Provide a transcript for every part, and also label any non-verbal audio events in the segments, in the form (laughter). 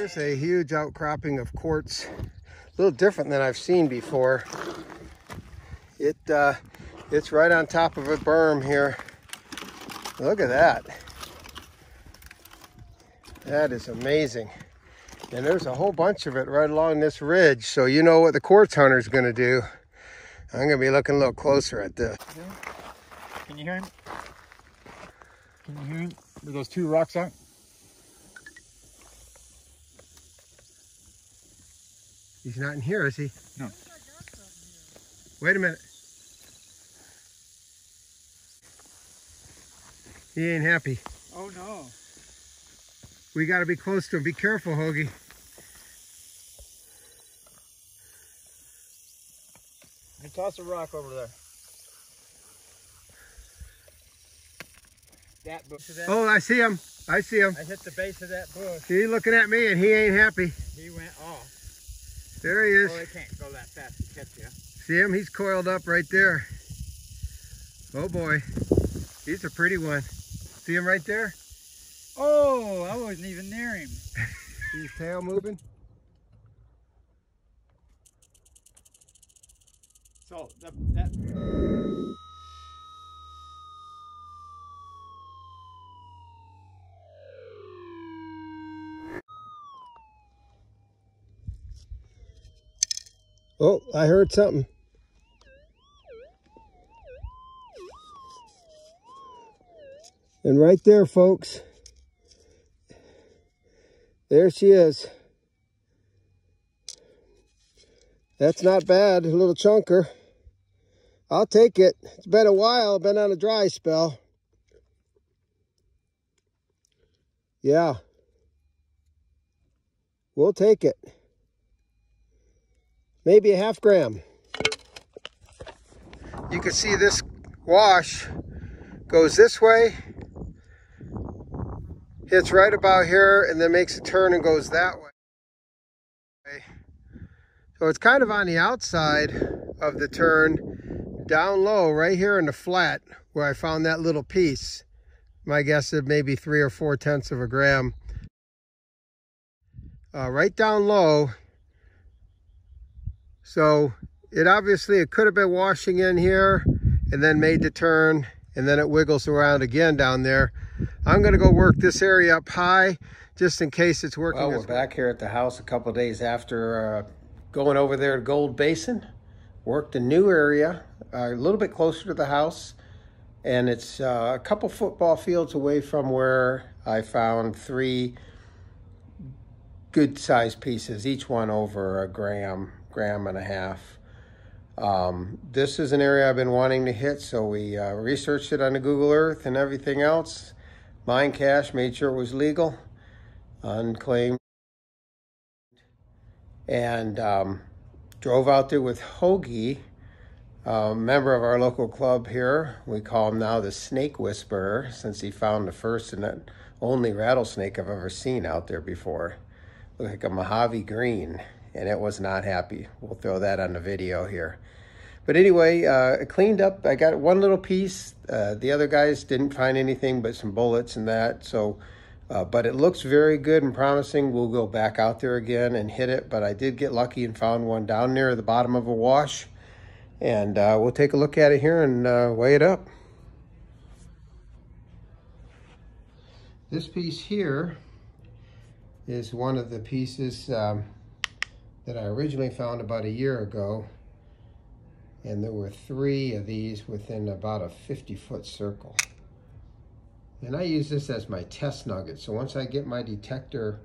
here's a huge outcropping of quartz. A little different than I've seen before. It uh, It's right on top of a berm here. Look at that. That is amazing. And there's a whole bunch of it right along this ridge. So you know what the quartz hunter is going to do. I'm going to be looking a little closer at this. Can you hear him? Can you hear him? Where those two rocks are? He's not in here, is he? No. Wait a minute. He ain't happy. Oh no. We got to be close to him. Be careful, Hoagie. You toss a rock over there. That bush. That, Oh, I see him. I see him. I hit the base of that bush. He's looking at me and he ain't happy. He went off. There he is. Oh, it can't go that fast to catch you. See him? He's coiled up right there. Oh boy. He's a pretty one. See him right there? Oh, I wasn't even near him. (laughs) See his tail moving? So the, that. Oh, I heard something. And right there, folks, there she is. That's not bad, a little chunker. I'll take it. It's been a while, been on a dry spell. Yeah. We'll take it. Maybe a half gram. You can see this wash goes this way, hits right about here, and then makes a turn and goes that way. So it's kind of on the outside of the turn, down low, right here in the flat, where I found that little piece. My guess is maybe three or four tenths of a gram. Uh, right down low. So it obviously, it could have been washing in here and then made the turn and then it wiggles around again down there. I'm gonna go work this area up high just in case it's working. Well, we're back here at the house a couple days after uh, going over there to Gold Basin. Worked a new area, uh, a little bit closer to the house. And it's uh, a couple football fields away from where I found three good sized pieces, each one over a gram, gram and a half. Um, this is an area I've been wanting to hit, so we uh, researched it on the Google Earth and everything else. Mine cash, made sure it was legal, unclaimed, and um, drove out there with Hoagie, a member of our local club here. We call him now the Snake Whisperer, since he found the first and only rattlesnake I've ever seen out there before. Looked like a Mojave green, and it was not happy. We'll throw that on the video here. But anyway, uh, cleaned up. I got one little piece. Uh, the other guys didn't find anything but some bullets and that. So, uh, but it looks very good and promising. We'll go back out there again and hit it. But I did get lucky and found one down near the bottom of a wash. And uh, we'll take a look at it here and uh, weigh it up. This piece here is one of the pieces um, that I originally found about a year ago and there were three of these within about a 50 foot circle. And I use this as my test nugget. So once I get my detector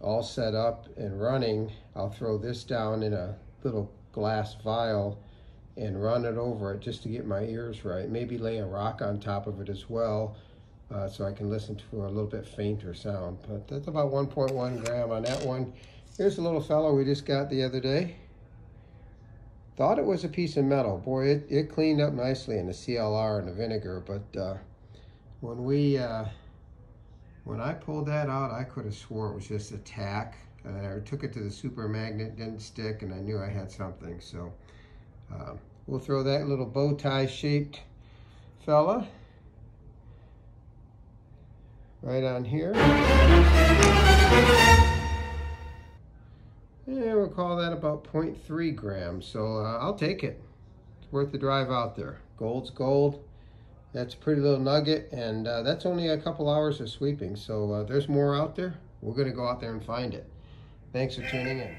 all set up and running, I'll throw this down in a little glass vial and run it over it just to get my ears right. Maybe lay a rock on top of it as well uh, so I can listen to a little bit fainter sound. But that's about 1.1 gram on that one. Here's a little fellow we just got the other day. Thought it was a piece of metal. Boy, it, it cleaned up nicely in the CLR and the vinegar, but uh, when we, uh, when I pulled that out, I could have swore it was just a tack. And I took it to the super magnet, didn't stick, and I knew I had something. So uh, we'll throw that little bow tie shaped fella right on here. Call that about 0.3 grams. So uh, I'll take it. It's worth the drive out there. Gold's gold. That's a pretty little nugget, and uh, that's only a couple hours of sweeping. So uh, there's more out there. We're going to go out there and find it. Thanks for tuning in.